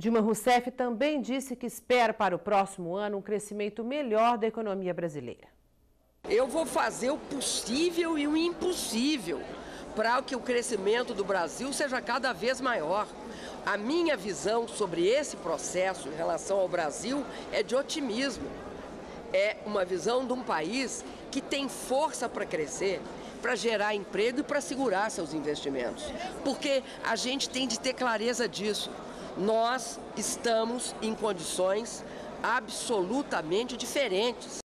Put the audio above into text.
Dilma Rousseff também disse que espera para o próximo ano um crescimento melhor da economia brasileira. Eu vou fazer o possível e o impossível para que o crescimento do Brasil seja cada vez maior. A minha visão sobre esse processo em relação ao Brasil é de otimismo. É uma visão de um país que tem força para crescer, para gerar emprego e para segurar seus investimentos. Porque a gente tem de ter clareza disso. Nós estamos em condições absolutamente diferentes.